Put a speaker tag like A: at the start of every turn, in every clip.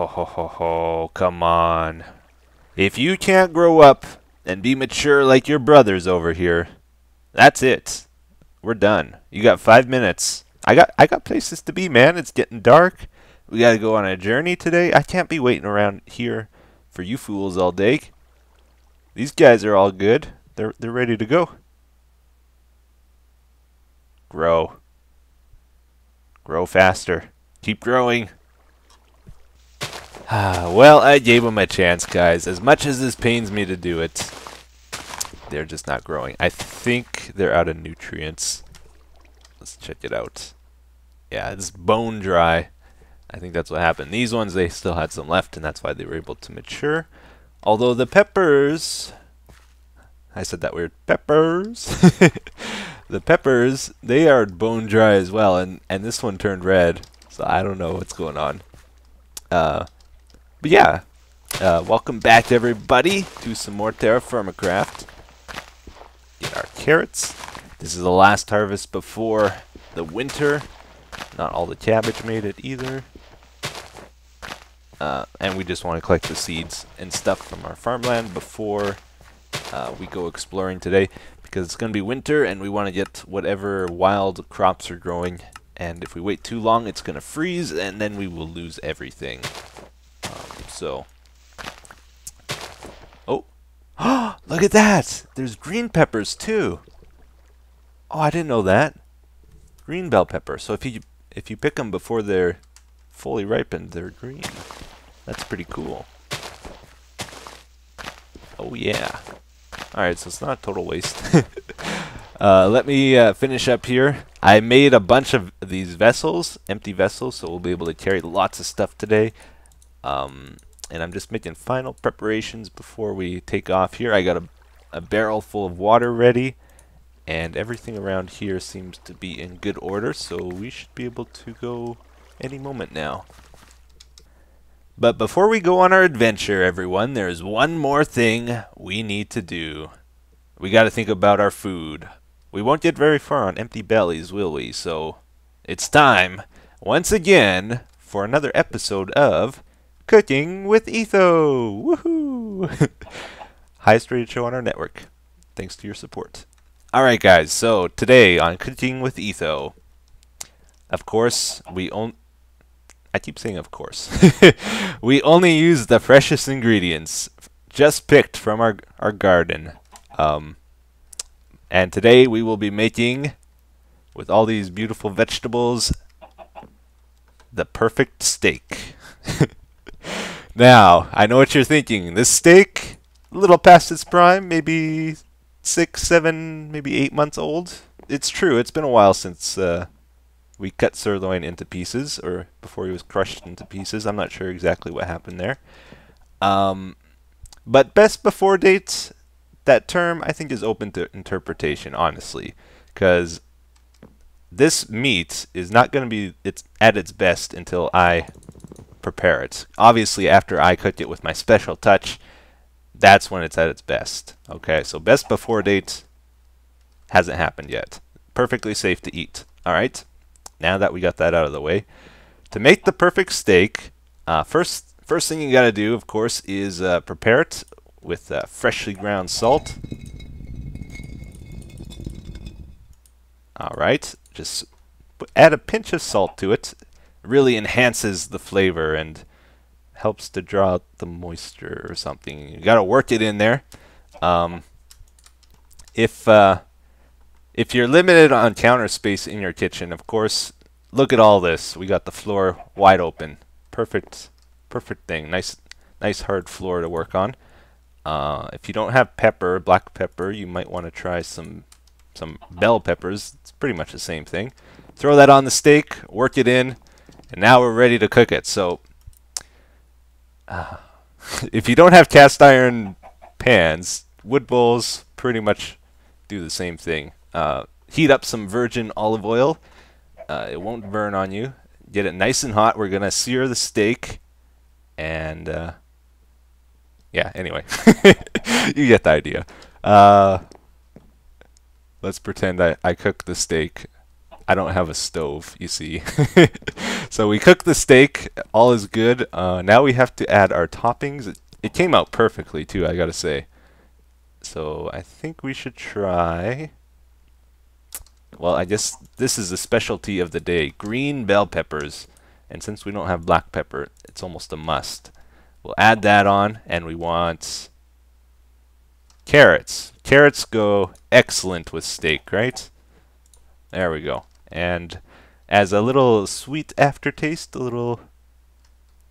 A: ho ho ho ho, come on. If you can't grow up and be mature like your brothers over here, that's it. We're done. You got five minutes. I got I got places to be, man. It's getting dark. We gotta go on a journey today. I can't be waiting around here for you fools all day. These guys are all good. They're they're ready to go. Grow. Grow faster. Keep growing. well, I gave them a chance, guys. As much as this pains me to do it, they're just not growing. I think they're out of nutrients. Let's check it out. Yeah, it's bone dry. I think that's what happened. These ones, they still had some left, and that's why they were able to mature. Although the peppers... I said that weird. Peppers! the peppers, they are bone dry as well, and, and this one turned red. So I don't know what's going on. Uh, but yeah, uh, welcome back everybody to some more Terra Firma Get our carrots. This is the last harvest before the winter. Not all the cabbage made it either. Uh, and we just want to collect the seeds and stuff from our farmland before uh, we go exploring today because it's going to be winter and we want to get whatever wild crops are growing and if we wait too long it's going to freeze and then we will lose everything. So, oh, look at that! There's green peppers too. Oh, I didn't know that. Green bell pepper. So if you if you pick them before they're fully ripened, they're green. That's pretty cool. Oh yeah. Alright, so it's not a total waste. uh, let me uh, finish up here. I made a bunch of these vessels, empty vessels, so we'll be able to carry lots of stuff today. Um, and I'm just making final preparations before we take off here. I got a, a barrel full of water ready, and everything around here seems to be in good order, so we should be able to go any moment now. But before we go on our adventure, everyone, there's one more thing we need to do. We got to think about our food. We won't get very far on empty bellies, will we? So, it's time, once again, for another episode of Cooking with Etho! Woohoo! Highest rated show on our network. Thanks to your support. Alright guys, so today on Cooking with Etho, of course, we own I keep saying of course. we only use the freshest ingredients, just picked from our, our garden. Um, and today we will be making, with all these beautiful vegetables, the perfect steak. now, I know what you're thinking. This steak, a little past its prime, maybe six, seven, maybe eight months old. It's true, it's been a while since... Uh, we cut sirloin into pieces, or before he was crushed into pieces. I'm not sure exactly what happened there. Um, but best before dates, that term I think is open to interpretation, honestly, because this meat is not going to be it's at its best until I prepare it. Obviously, after I cook it with my special touch, that's when it's at its best. Okay, so best before date hasn't happened yet. Perfectly safe to eat. All right now that we got that out of the way, to make the perfect steak, uh, first first thing you got to do, of course, is uh, prepare it with uh, freshly ground salt. All right, just add a pinch of salt to it. Really enhances the flavor and helps to draw out the moisture or something. You got to work it in there. Um, if uh, if you're limited on counter space in your kitchen, of course, look at all this. We got the floor wide open. Perfect, perfect thing. Nice, nice hard floor to work on. Uh, if you don't have pepper, black pepper, you might want to try some some bell peppers. It's pretty much the same thing. Throw that on the steak, work it in, and now we're ready to cook it. So, uh, if you don't have cast iron pans, wood bowls pretty much do the same thing. Uh, heat up some virgin olive oil. Uh, it won't burn on you. Get it nice and hot. We're going to sear the steak. And, uh, yeah, anyway. you get the idea. Uh, let's pretend I, I cook the steak. I don't have a stove, you see. so we cook the steak. All is good. Uh, now we have to add our toppings. It, it came out perfectly too, I gotta say. So I think we should try. Well, I guess this is the specialty of the day: green bell peppers. And since we don't have black pepper, it's almost a must. We'll add that on, and we want carrots. Carrots go excellent with steak, right? There we go. And as a little sweet aftertaste, a little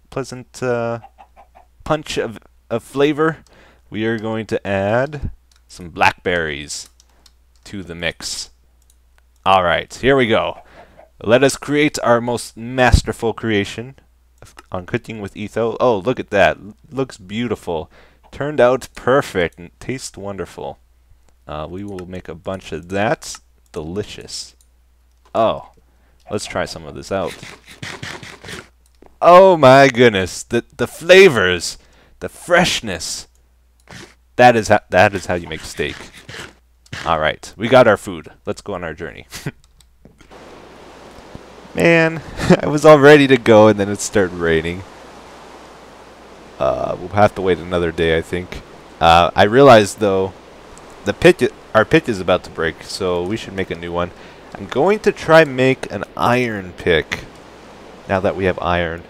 A: pleasant uh, punch of, of flavor, we are going to add some blackberries to the mix. Alright, here we go. Let us create our most masterful creation on cooking with Etho. Oh, look at that. Looks beautiful. Turned out perfect and tastes wonderful. Uh, we will make a bunch of that. Delicious. Oh, let's try some of this out. Oh my goodness, the the flavors, the freshness. That is how that is how you make steak. All right, we got our food. Let's go on our journey. Man, I was all ready to go and then it started raining. Uh, we'll have to wait another day, I think. Uh, I realized though, the pit, our pit is about to break, so we should make a new one. I'm going to try make an iron pick. Now that we have iron,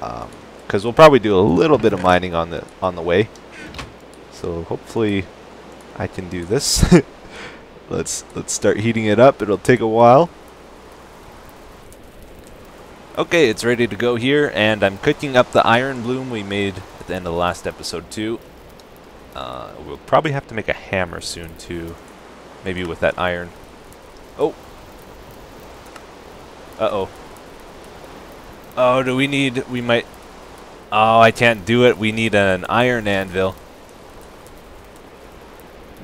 A: because um, we'll probably do a little bit of mining on the on the way. So hopefully, I can do this. let's let's start heating it up. It'll take a while. Okay, it's ready to go here, and I'm cooking up the iron bloom we made at the end of the last episode too. Uh, we'll probably have to make a hammer soon too, maybe with that iron. Oh. Uh-oh. Oh, do we need... We might... Oh, I can't do it. We need an iron anvil.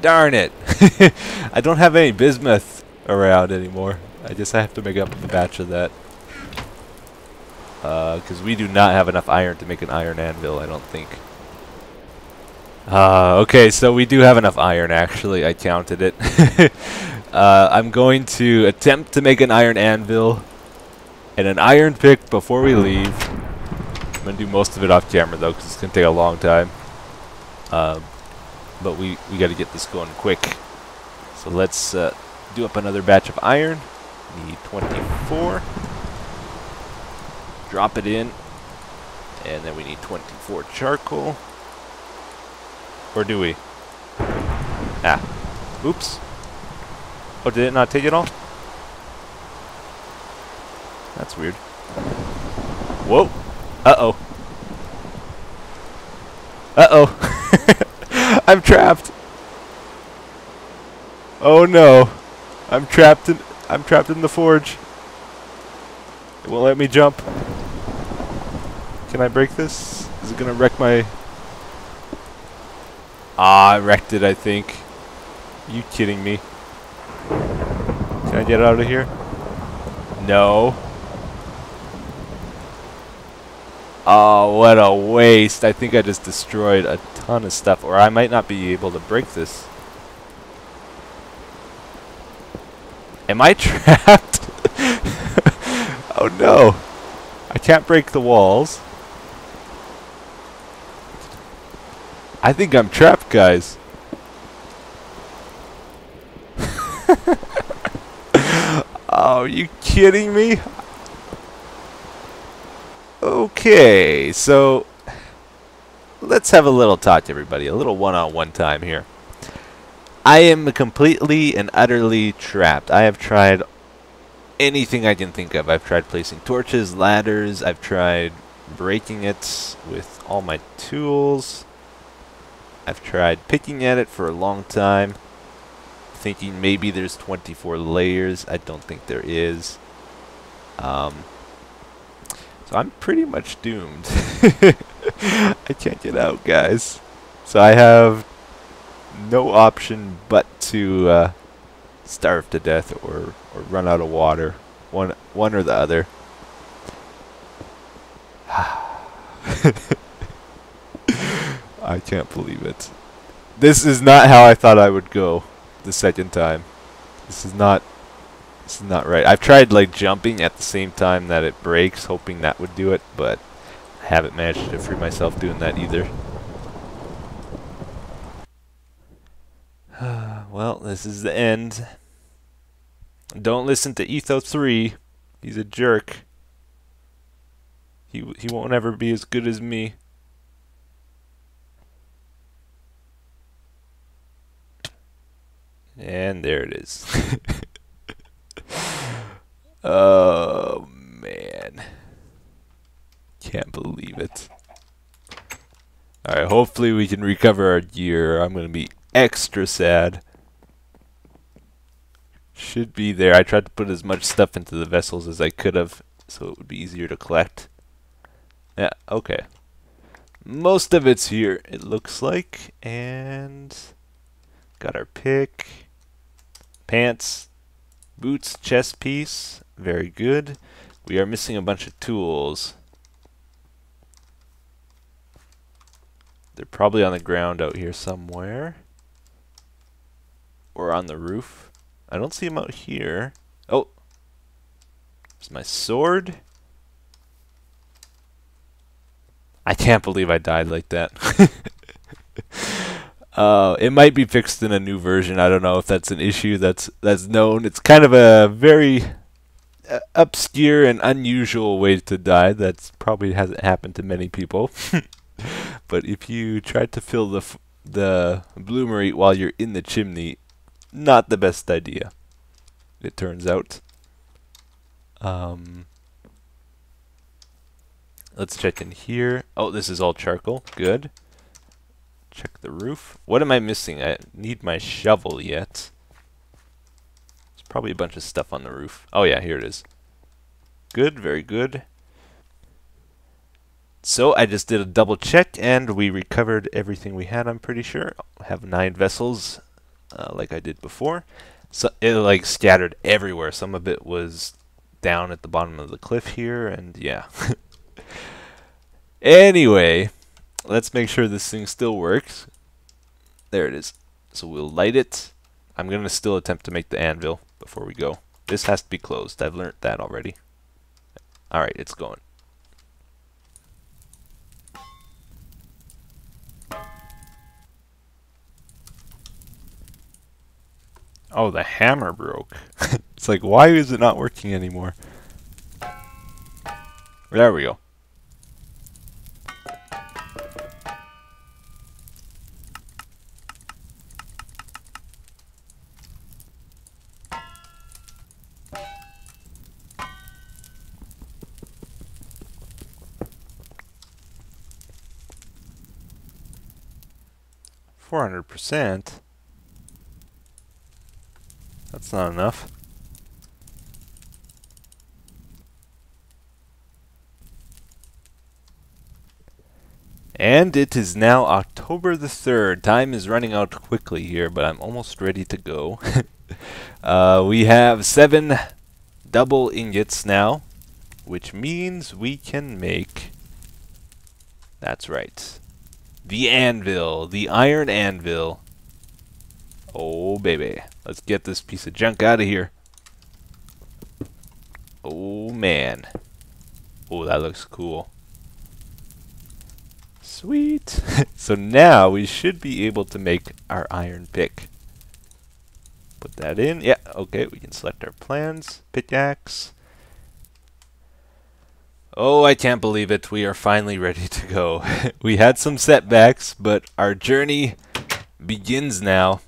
A: Darn it. I don't have any bismuth around anymore. I just I have to make up a batch of that. Because uh, we do not have enough iron to make an iron anvil, I don't think. Uh, okay, so we do have enough iron, actually. I counted it. uh, I'm going to attempt to make an iron anvil and an iron pick before we leave. I'm going to do most of it off camera, though, because it's going to take a long time. Um, but we, we got to get this going quick. So let's uh, do up another batch of iron. Need 24 drop it in. And then we need 24 charcoal. Or do we? Ah. Oops. Oh, did it not take it all? That's weird. Whoa. Uh-oh. Uh-oh. I'm trapped. Oh no. I'm trapped in I'm trapped in the forge. It won't let me jump. Can I break this? Is it gonna wreck my... Ah, I wrecked it, I think. Are you kidding me? Can I get out of here? No. Oh, what a waste. I think I just destroyed a ton of stuff. Or I might not be able to break this. Am I trapped? oh no. I can't break the walls. I think I'm trapped, guys. oh, are you kidding me? Okay, so let's have a little talk, to everybody. A little one-on-one -on -one time here. I am completely and utterly trapped. I have tried anything I can think of. I've tried placing torches, ladders. I've tried breaking it with all my tools. I've tried picking at it for a long time, thinking maybe there's 24 layers. I don't think there is. Um, so I'm pretty much doomed. I can't get out, guys. So I have no option but to uh, starve to death or, or run out of water. One, one or the other. I can't believe it. This is not how I thought I would go the second time. This is not This is not right. I've tried like jumping at the same time that it breaks, hoping that would do it, but I haven't managed to free myself doing that either. well, this is the end. Don't listen to Etho 3. He's a jerk. He he won't ever be as good as me. And there it is. oh man. Can't believe it. Alright, hopefully we can recover our gear. I'm gonna be extra sad. Should be there. I tried to put as much stuff into the vessels as I could have so it would be easier to collect. Yeah, okay. Most of it's here, it looks like. And got our pick. Pants. Boots, chest piece. Very good. We are missing a bunch of tools. They're probably on the ground out here somewhere. Or on the roof. I don't see them out here. Oh. There's my sword. I can't believe I died like that. uh, it might be fixed in a new version. I don't know if that's an issue that's that's known. It's kind of a very uh, obscure and unusual way to die. That's probably hasn't happened to many people. but if you try to fill the the bloomery while you're in the chimney, not the best idea. It turns out. Um, let's check in here. Oh, this is all charcoal. Good. Check the roof. What am I missing? I need my shovel yet. There's probably a bunch of stuff on the roof. Oh yeah, here it is. Good, very good. So I just did a double check and we recovered everything we had, I'm pretty sure. have nine vessels uh, like I did before. So it like scattered everywhere. Some of it was down at the bottom of the cliff here, and yeah. anyway, let's make sure this thing still works. There it is. So we'll light it. I'm going to still attempt to make the anvil before we go. This has to be closed. I've learned that already. Alright, it's going. Oh, the hammer broke. it's like, why is it not working anymore? There we go. Four hundred percent. That's not enough. And it is now October the 3rd. Time is running out quickly here, but I'm almost ready to go. uh, we have seven double ingots now, which means we can make... That's right. The anvil, the iron anvil. Oh, baby. Let's get this piece of junk out of here. Oh, man. Oh, that looks cool. Sweet. so now we should be able to make our iron pick. Put that in. Yeah, okay, we can select our plans. Pickaxe. Oh, I can't believe it. We are finally ready to go. we had some setbacks, but our journey begins now.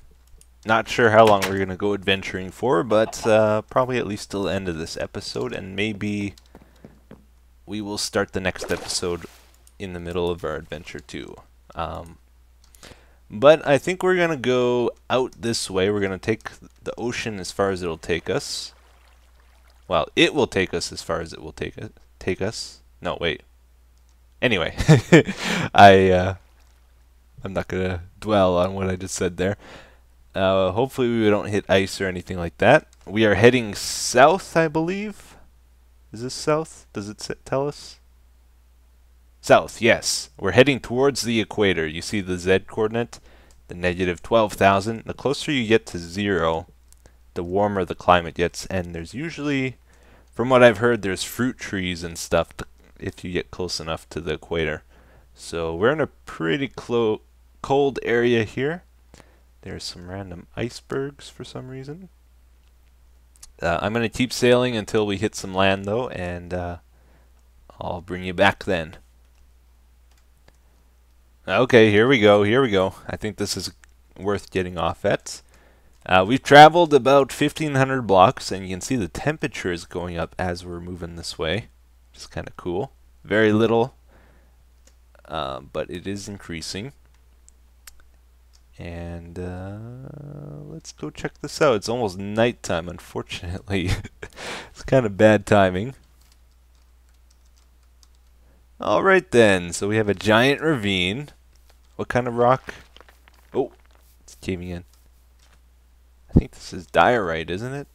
A: Not sure how long we're going to go adventuring for, but uh, probably at least till the end of this episode, and maybe we will start the next episode in the middle of our adventure too. Um, but I think we're going to go out this way. We're going to take the ocean as far as it'll take us. Well, it will take us as far as it will take us. Take us. No, wait. Anyway, I uh, I'm not gonna dwell on what I just said there. Uh, hopefully we don't hit ice or anything like that. We are heading south, I believe. Is this south? Does it tell us? South, yes. We're heading towards the equator. You see the z coordinate, the negative 12,000. The closer you get to zero, the warmer the climate gets, and there's usually, from what I've heard, there's fruit trees and stuff if you get close enough to the equator. So we're in a pretty cold area here. There's some random icebergs for some reason. Uh, I'm going to keep sailing until we hit some land, though, and uh, I'll bring you back then. Okay, here we go, here we go. I think this is worth getting off at. Uh, we've traveled about 1,500 blocks, and you can see the temperature is going up as we're moving this way. Which is kind of cool. Very little, uh, but it is increasing. And uh, let's go check this out. It's almost nighttime, unfortunately. it's kind of bad timing. Alright then, so we have a giant ravine. What kind of rock? Oh, it's caving in. I think this is diorite, isn't it?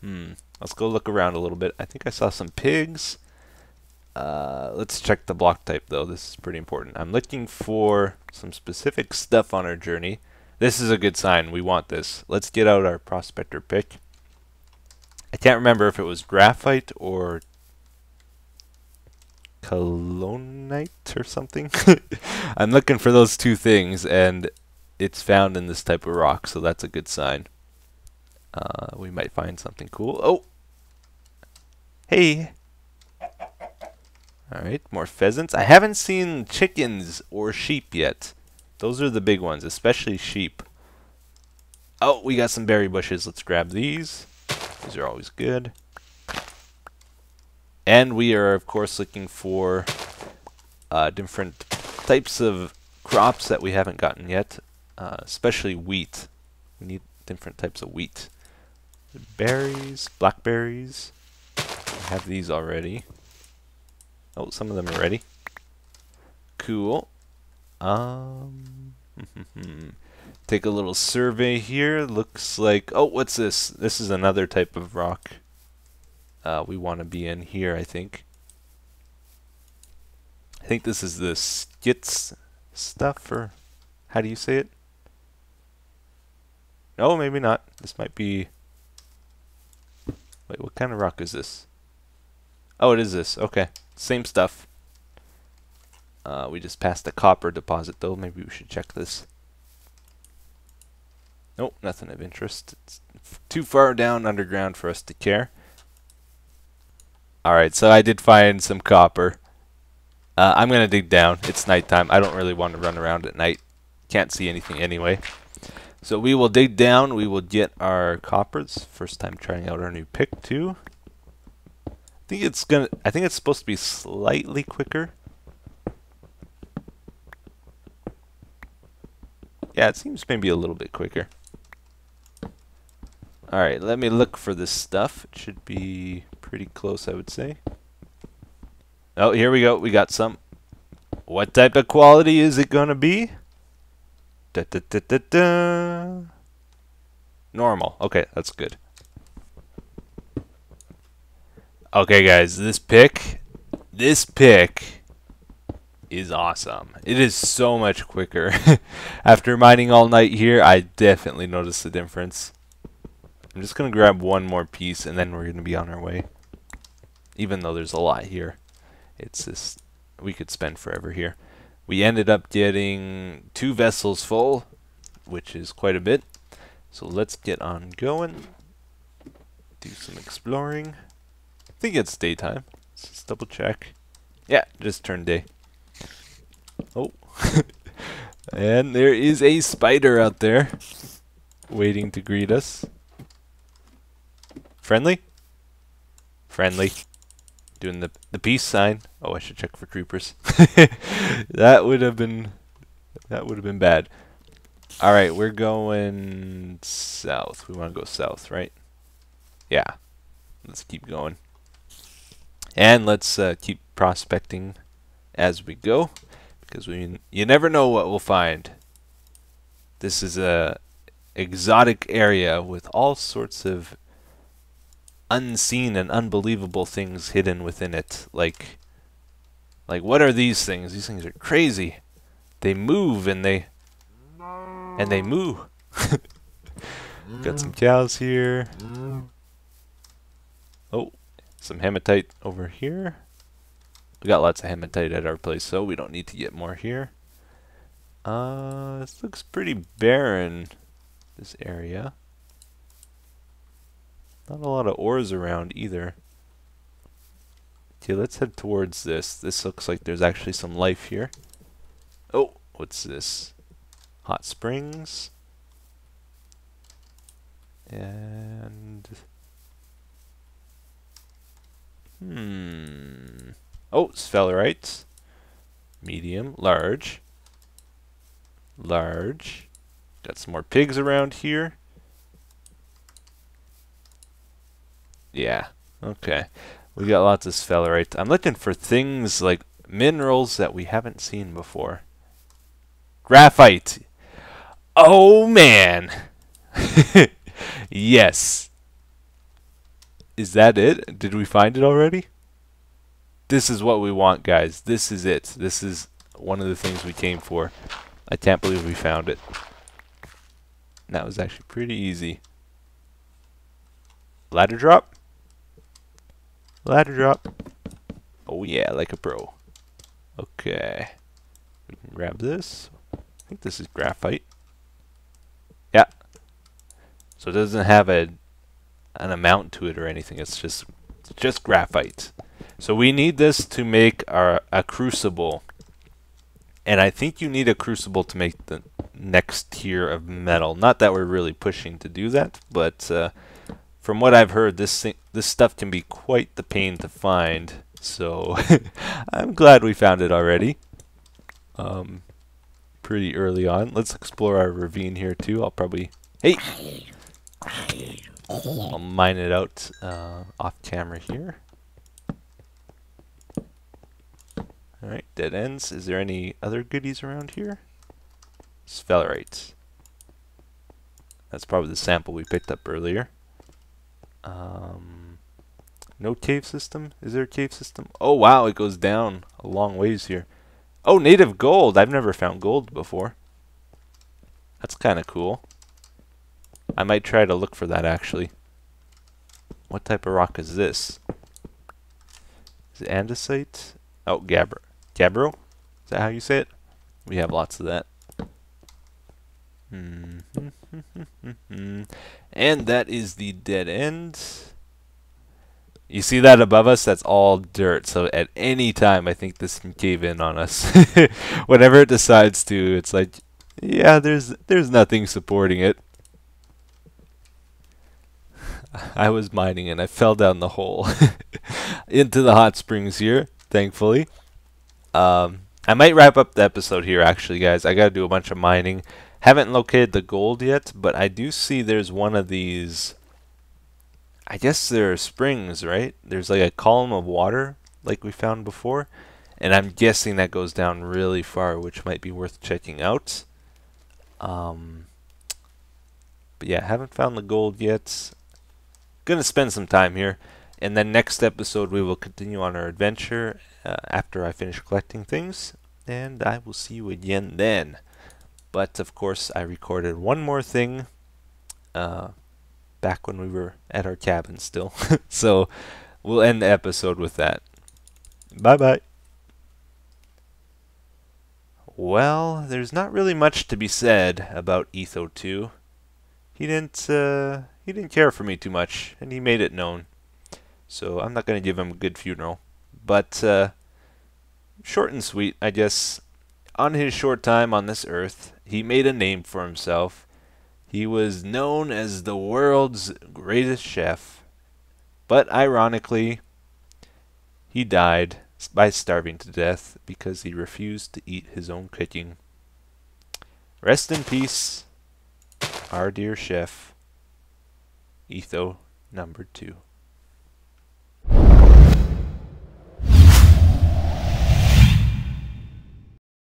A: Hmm. Let's go look around a little bit. I think I saw some pigs. Uh, let's check the block type though. This is pretty important. I'm looking for some specific stuff on our journey. This is a good sign. We want this. Let's get out our prospector pick. I can't remember if it was graphite or kaolinite or something. I'm looking for those two things and it's found in this type of rock, so that's a good sign. Uh, we might find something cool. Oh! Hey! Alright, more pheasants. I haven't seen chickens or sheep yet. Those are the big ones, especially sheep. Oh, we got some berry bushes. Let's grab these. These are always good. And we are, of course, looking for uh, different types of crops that we haven't gotten yet, uh, especially wheat. We need different types of wheat. Berries, blackberries. I have these already. Oh, some of them are ready. Cool. Um, take a little survey here. Looks like, oh, what's this? This is another type of rock. Uh, we want to be in here, I think. I think this is the skits stuff, or how do you say it? No, maybe not. This might be... Wait, what kind of rock is this? Oh, it is this. Okay. Same stuff. Uh, we just passed the copper deposit though. Maybe we should check this. Nope, nothing of interest. It's too far down underground for us to care. Alright, so I did find some copper. Uh, I'm going to dig down. It's nighttime. I don't really want to run around at night. Can't see anything anyway. So we will dig down. We will get our coppers. First time trying out our new pick too. I think it's gonna. I think it's supposed to be slightly quicker. Yeah, it seems maybe a little bit quicker. Alright, let me look for this stuff. It should be pretty close, I would say. Oh, here we go. We got some. What type of quality is it going to be? Da, da, da, da, da. Normal. Okay, that's good. Okay, guys, this pick, this pick is awesome. It is so much quicker. After mining all night here, I definitely noticed the difference. I'm just going to grab one more piece, and then we're going to be on our way. Even though there's a lot here. It's just, we could spend forever here. We ended up getting two vessels full, which is quite a bit. So let's get on going. Do some exploring I think it's daytime. Let's just double check. Yeah, just turned day. Oh. and there is a spider out there waiting to greet us. Friendly? Friendly. Doing the the peace sign. Oh, I should check for creepers. that would have been that would have been bad. All right, we're going south. We want to go south, right? Yeah. Let's keep going. And let's uh, keep prospecting as we go because we you never know what we'll find. This is a exotic area with all sorts of unseen and unbelievable things hidden within it. Like like what are these things? These things are crazy. They move and they and they moo. Got some cows here. Oh, some hematite over here. We got lots of hematite at our place, so we don't need to get more here. Uh, this looks pretty barren, this area. Not a lot of ores around either. Okay, let's head towards this. This looks like there's actually some life here. Oh, what's this? Hot springs. And... Hmm... Oh, sphalerite. Medium, large. Large. Got some more pigs around here. Yeah, okay. We got lots of sphalerite. I'm looking for things like minerals that we haven't seen before. Graphite. Oh, man. yes. Is that it? Did we find it already? This is what we want, guys. This is it. This is one of the things we came for. I can't believe we found it. That was actually pretty easy. Ladder drop? Ladder drop. Oh yeah, like a pro. Okay. We can grab this. I think this is graphite. Yeah. So it doesn't have a an amount to it or anything. It's just it's just graphite. So we need this to make our a crucible. And I think you need a crucible to make the next tier of metal. Not that we're really pushing to do that, but uh, from what I've heard, this thing, this stuff can be quite the pain to find. So I'm glad we found it already. Um, pretty early on. Let's explore our ravine here too. I'll probably hey, I'll mine it out uh, off camera here. Alright, dead ends. Is there any other goodies around here? Sphalerite. That's probably the sample we picked up earlier. Um, no cave system? Is there a cave system? Oh wow, it goes down a long ways here. Oh, native gold. I've never found gold before. That's kind of cool. I might try to look for that actually. What type of rock is this? Is it andesite? Oh, gabbro. Gabbro? Is that how you say it? We have lots of that. Hmm. and that is the dead end. You see that above us? That's all dirt. So at any time, I think this can cave in on us. Whenever it decides to, it's like, yeah, there's there's nothing supporting it. I was mining and I fell down the hole into the hot springs here, thankfully. Um, I might wrap up the episode here, actually, guys. I got to do a bunch of mining. Haven't located the gold yet, but I do see there's one of these. I guess there are springs, right? There's like a column of water, like we found before. And I'm guessing that goes down really far, which might be worth checking out. Um, but yeah, haven't found the gold yet. Gonna spend some time here. And then next episode we will continue on our adventure uh, after I finish collecting things. And I will see you again then. But of course I recorded one more thing uh, back when we were at our cabin still. so we'll end the episode with that. Bye bye. Well, there's not really much to be said about Etho 2. He didn't uh, he didn't care for me too much, and he made it known. So I'm not going to give him a good funeral. But uh, short and sweet, I guess. On his short time on this earth, he made a name for himself. He was known as the world's greatest chef. But ironically, he died by starving to death because he refused to eat his own cooking. Rest in peace, our dear chef, Etho number two.